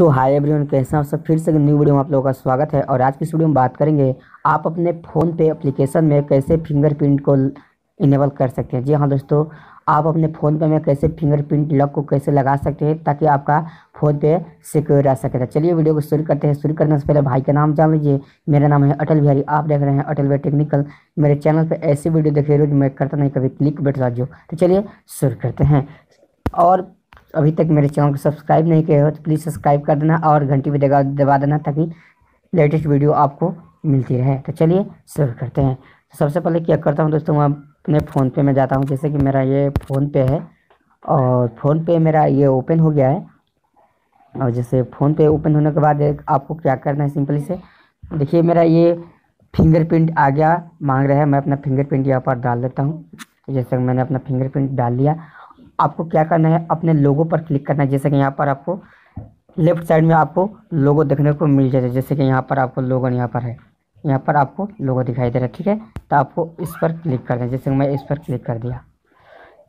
सो hi everyone, कैसे हैं सब? फिर से न्यू वीडियो में आप लोगों का स्वागत है। और आज की इस वीडियो में बात करेंगे, आप अपने फ़ोन पे एप्लीकेशन में कैसे फिंगरप्रिंट को इनेबल कर सकते हैं? जी हाँ दोस्तों, आप अपने फ़ोन पे में कैसे फिंगरप्रिंट लॉक को कैसे लगा सकते हैं, ताकि आपका फ़ोन पे सिक्योर रह सके। तो चलिए वीडियो को शुरू करते हैं। शुरू करने से पहले भाई का नाम जान लीजिए। मेरा नाम है अटल बिहारी। आप देख रहे हैं अटल बिहारी टेक्निकल मेरे चैनल पर ऐसी वीडियो देखिए, रोज मैं करता नहीं, कभी क्लिक बैठ जो तो चलिए शुरू करते हैं। और अभी तक मेरे चैनल को सब्सक्राइब नहीं किए हो तो प्लीज़ सब्सक्राइब कर देना और घंटी भी दबा दबा देना ताकि लेटेस्ट वीडियो आपको मिलती रहे। तो चलिए शुरू करते हैं। तो सबसे पहले क्या करता हूँ दोस्तों, मैं अपने फ़ोन पे में जाता हूँ। जैसे कि मेरा ये फ़ोन पे है और फ़ोन पे मेरा ये ओपन हो गया है। और जैसे फ़ोन पे ओपन होने के बाद आपको क्या करना है सिंपली से, देखिए मेरा ये फिंगरप्रिंट आ गया, मांग रहा है। मैं अपना फिंगरप्रिंट यहाँ पर डाल देता हूँ। जैसे मैंने अपना फिंगरप्रिंट डाल लिया आपको क्या करना है? अपने लोगों पर क्लिक करना है। जैसे कि यहाँ पर आपको लेफ़्ट साइड में आपको लोगो देखने को मिल जाए जैसे कि यहाँ पर आपको लोगो यहाँ पर है। यहाँ पर आपको लोगो दिखाई दे रहा है, ठीक है? तो आपको इस पर क्लिक करना है। जैसे मैं इस पर क्लिक कर दिया।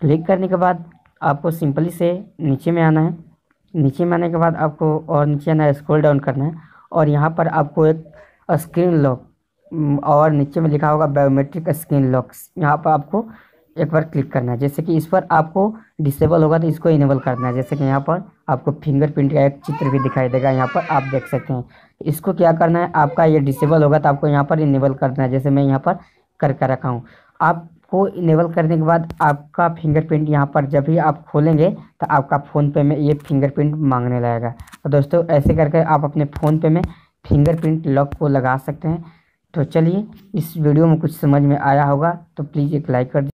क्लिक करने के बाद आपको सिंपली से नीचे में आना है। नीचे में आने के बाद आपको और नीचे आना है स्क्रॉल डाउन करना है। और यहाँ पर आपको एक स्क्रीन लॉक और नीचे में लिखा होगा बायोमेट्रिक स्क्रीन लॉक यहाँ पर आपको एक बार क्लिक करना है। जैसे कि इस पर आपको डिसेबल होगा तो इसको इनेबल करना है। जैसे कि यहाँ पर आपको फिंगरप्रिंट का एक चित्र भी दिखाई देगा। यहाँ पर आप देख सकते हैं। इसको क्या करना है? आपका ये डिसेबल होगा तो आपको यहाँ पर इनेबल करना है। जैसे मैं यहाँ पर करके रखा हूँ। आपको इनेबल करने के बाद आपका फिंगरप्रिंट यहाँ पर जब भी आप खोलेंगे तो आपका फ़ोन पे में ये फिंगरप्रिंट मांगने लगेगा। तो दोस्तों, ऐसे करके आप अपने फ़ोन पे में फिंगरप्रिंट लॉक को लगा सकते हैं। तो चलिए, इस वीडियो में कुछ समझ में आया होगा। तो प्लीज़ एक लाइक कर